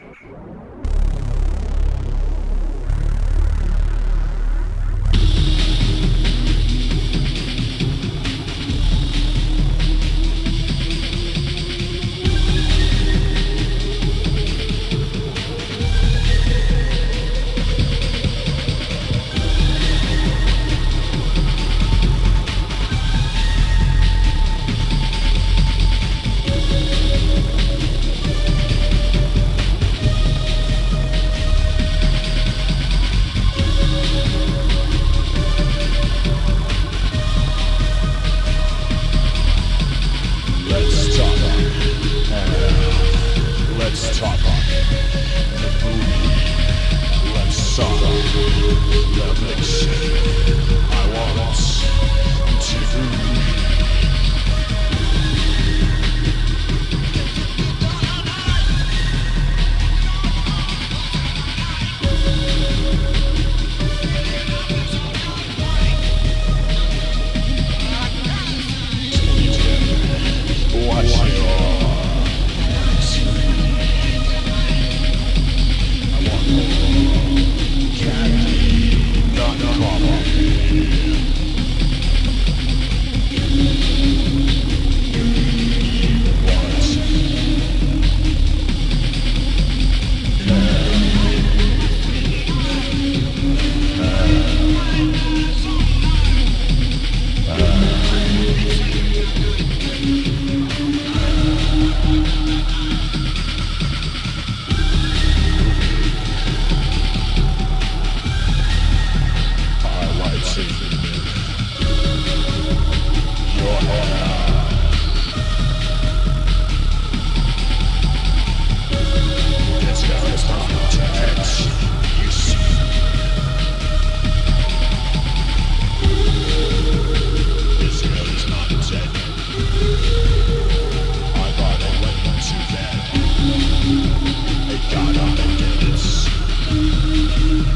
Let's talk. Uh, let's talk. The movie. Let's talk. The mix. I want to.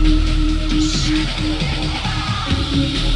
Thank you.